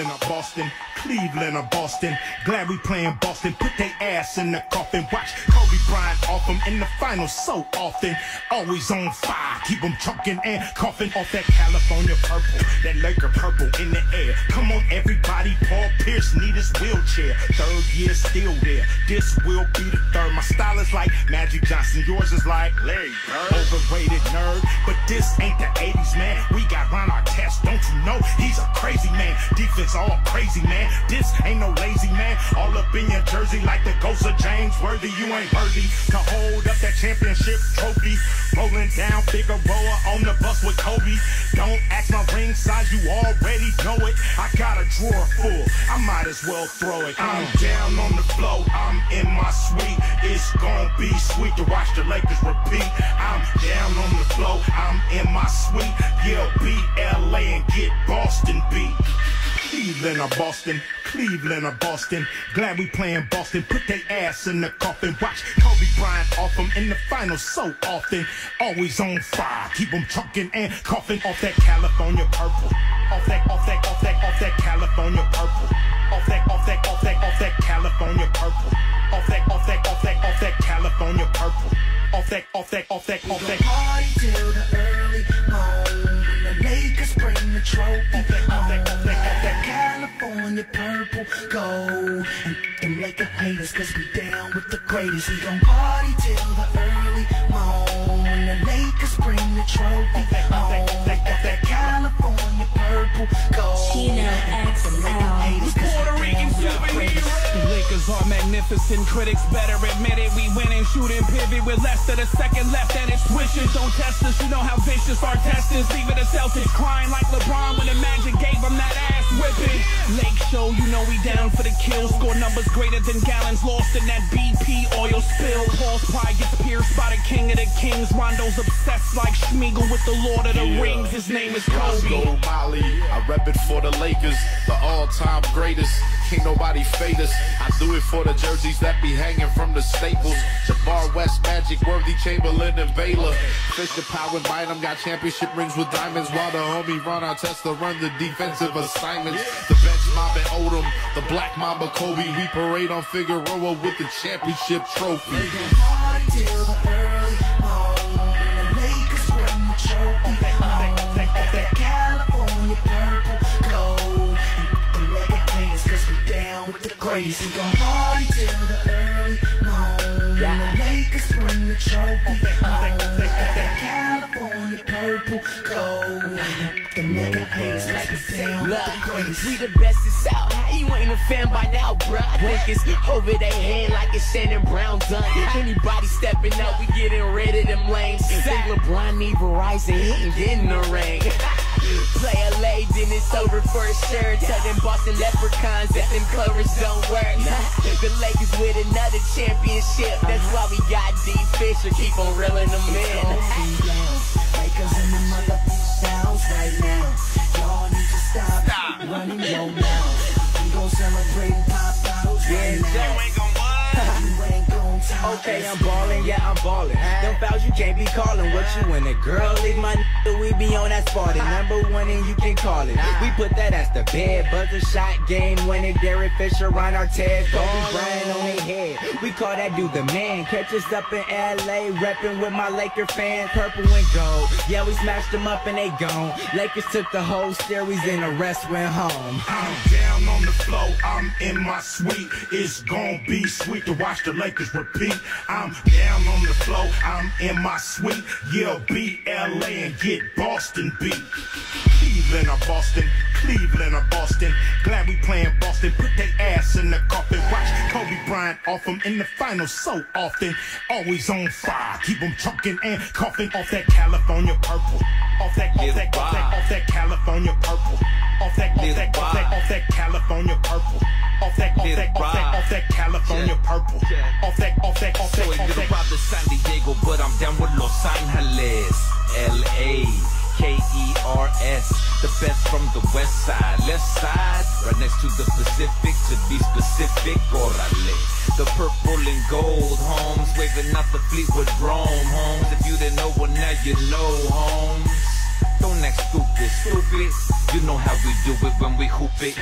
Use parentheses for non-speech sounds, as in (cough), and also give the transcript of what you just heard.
Cleveland or Boston, Cleveland or Boston. Glad we playing Boston. Put their ass in the coffin. Watch Kobe Bryant off them in the finals so often. Always on fire. Keep them choking and coughing off that California purple. That Laker purple in the air. Come on, everybody. Paul Pierce need his wheelchair. Third year still there. This will be the third. My style is like Magic Johnson. Yours is like Larry Bird. Overrated nerd. But this ain't the 80s, man. We got Ron Don't you know? He's a crazy man. Defense all crazy, man. This ain't no lazy man. All up in your jersey like the ghost of James Worthy. You ain't worthy to hold up that championship trophy. Rolling down Figueroa on the bus with Kobe. Don't ask my ring size, you already know it. I got a drawer full, I might as well throw it. I'm down on the floor, I'm in my suite. It's gonna be sweet to watch the Lakers repeat. I'm down on the floor, I'm in my suite. Yeah, beat LA and get Boston beat. Cleveland or Boston, Cleveland or Boston. Glad we playing Boston. Put their ass in the coffin. Watch Kobe Bryant off them in the finals so often. Always on fire. Keep them choking and coughing off that California purple. Off that, off that, off that, off that California purple. Off that, off that, off that, off that California purple. Off that, off that, off that, off that California purple. Off that, off that, off that, off that. party till the early morning. The Lakers bring the trophy home. Got that California purple gold. And them Laker haters, cause we down with the greatest. We gon' party till the early morning. When the Lakers bring the trophy home. Got that California purple gold. Chino Them Laker XL. haters, cause Puerto we Rican down with the souvenir. The Lakers are magnificent, critics better admit it. We win and shoot and pivot with less than a second left, and it's swishes. Don't test us, you know how vicious our test is. Leaving the Celtics crying like LeBron Lake Show, you know we down for the kill. Score numbers greater than gallons lost in that BP oil spill. Paul's pride gets pierced by the king of the kings. Rondo's obsessed like Smeagol with the Lord of the Yeah. Rings. His name is Kobe. go Molly. I rep it for the Lakers, the all-time greatest. Can't nobody fade us. I do it for the jerseys that be hanging from the staples. Jabbar West, Magic, Worthy, Chamberlain, and Baylor. Fisher, Power, and Bynum got championship rings with diamonds. While the homie Ron Artest to run the defensive assignments. The bench mob and Odom, the Black Mamba Kobe. We parade on Figueroa with the championship trophy. We gon' party till the early morning. When the Lakers bring the trophy home. Got that California purple gold. The Laker haters, cause we down with the greatest. We gon' till the early morning. The Lakers bring the trophy The Laker haters, cause we down with the greatest. We the best is out. How you ain't a fan by now, bruh? It's over their head like it's Shannon Brown done. Anybody stepping up, we getting rid of them lanes. Think LeBron need Verizon, he ain't getting the ring. (laughs) Play a lay, then it's over for sure. Tell them Boston Leprechauns that them colors don't work. (laughs) the Lakers with another championship. That's why we got D Fisher, keep on reeling them in. Lakers in the motherfucking house right now. Y'all need to stop, running your mouth. We gon' celebrate and pop bottles right now. You ain't gonna (laughs) what? You ain't gon' top Okay. I'm ballin', yeah, I'm ballin'. Them fouls you can't be callin'. What you in it? Girl, leave my n***a, we be on that spot. Number one, and you can call it. We put that as the bed. Buzzer shot, game winning. Derek Fisher, Ron Artest, Kobe Bryant on their head. We call that dude the man. Catch us up in LA, reppin' with my Laker fans, purple and gold. Yeah, we smashed them up and they gone. Lakers took the whole series and the rest went home. I'm down on the floor, I'm in my suite. It's gonna be sweet to watch the Lakers repeat. I'm down on the floor, I'm in my suite. Yeah, beat LA and get Boston beat. Cleveland or Boston, Cleveland or Boston. Glad we playing Boston. Put their ass in the coffin. Watch Kobe Bryant off them in the finals so often. Always on fire. Keep them choking and coughing off that California purple. Off that, off that, off that, off that California purple. Off that, off that, off that, off that California purple. Off that, off that, off that, off that California purple. Off that, off that, off that, off that. San Diego, but I'm down with Los Angeles, L.A., K-E-R-S, the best from the west side, left side, Right next to the Pacific, to be specific, orale. The purple and gold homes, waving out the Fleetwood Brougham homes. If you didn't know, well now you know homes. Don't act stupid, stupid. You know how we do it when we hoop it.